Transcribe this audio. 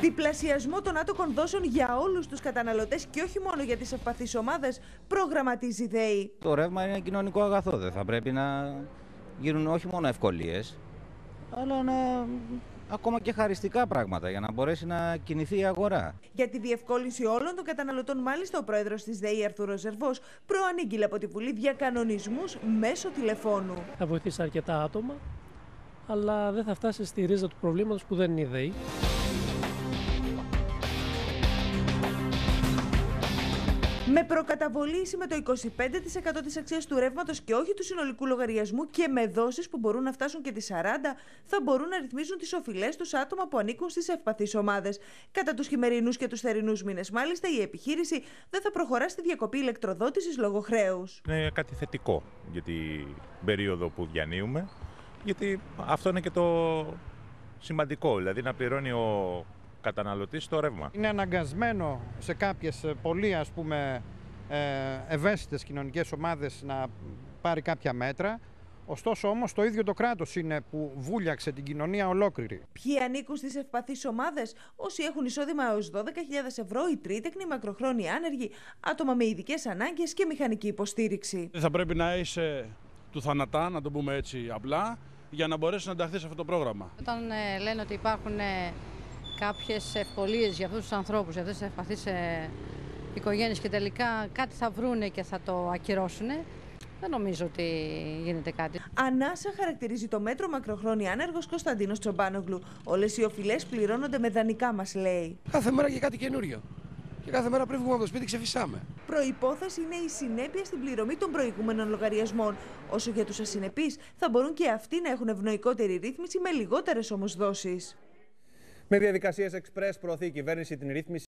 Διπλασιασμό των άτοκων δόσεων για όλους τους καταναλωτές και όχι μόνο για τις ευπαθείς ομάδες, προγραμματίζει η ΔΕΗ. Το ρεύμα είναι ένα κοινωνικό αγαθό. Δεν θα πρέπει να γίνουν όχι μόνο ευκολίες, αλλά να ακόμα και χαριστικά πράγματα για να μπορέσει να κινηθεί η αγορά. Για τη διευκόλυνση όλων των καταναλωτών, μάλιστα, ο πρόεδρος της ΔΕΗ, Αρθούρος Ζερβός, προανήγγειλε από τη Βουλή διακανονισμούς μέσω τηλεφώνου. Θα βοηθήσει αρκετά άτομα, αλλά δεν θα φτάσει στη ρίζα του προβλήματος που δεν είναι η ΔΕΗ. Με προκαταβολή με το 25% της αξίας του ρεύματος και όχι του συνολικού λογαριασμού και με δόσεις που μπορούν να φτάσουν και τις 40, θα μπορούν να ρυθμίζουν τις οφειλές τους άτομα που ανήκουν στις ευπαθείς ομάδες. Κατά τους χειμερινούς και τους θερινούς μήνες, μάλιστα, η επιχείρηση δεν θα προχωρά στη διακοπή ηλεκτροδότησης λόγω χρέους. Είναι κάτι θετικό για την περίοδο που διανύουμε, γιατί αυτό είναι και το σημαντικό, δηλαδή να πληρώνει ο καταναλωτής το ρεύμα. Είναι αναγκασμένο σε κάποιες ε, πολύ ας πούμε ε, ευαίσθητες κοινωνικές ομάδες να πάρει κάποια μέτρα. Ωστόσο όμως το ίδιο το κράτος είναι που βούλιαξε την κοινωνία ολόκληρη. Ποιοι ανήκουν στις ευπαθείς ομάδες, όσοι έχουν εισόδημα έως 12.000 ευρώ, οι τρίτεκνοι, μακροχρόνιοι άνεργοι, άτομα με ειδικές ανάγκες και μηχανική υποστήριξη. Δεν θα πρέπει να είσαι του θανατά, να το πούμε έτσι απλά, για να μπορέσεις να ενταχθείς σε αυτό το πρόγραμμα. Όταν ε, λένε ότι υπάρχουν ε, κάποιες ευκολίες για αυτούς τους ανθρώπους, για αυτές τις ευπαθείς ε, οικογένειες και τελικά κάτι θα βρούνε και θα το ακυρώσουν, δεν νομίζω ότι γίνεται κάτι. Ανάσα χαρακτηρίζει το μέτρο μακροχρόνια άνεργος Κωνσταντίνος Τσομπάνογλου. Όλες οι οφειλές πληρώνονται με δανεικά μας λέει. Κάθε μέρα και κάτι καινούριο. Και κάθε μέρα πριν βγούμε από το σπίτι ξεφυσάμε. Προϋπόθεση είναι η συνέπεια στην πληρωμή των προηγούμενων λογαριασμών. Όσο για τους ασυνεπείς, θα μπορούν και αυτοί να έχουν ευνοϊκότερη ρύθμιση με λιγότερες όμως δόσεις. Με διαδικασίες εξπρέ προωθεί η κυβέρνηση την ρύθμιση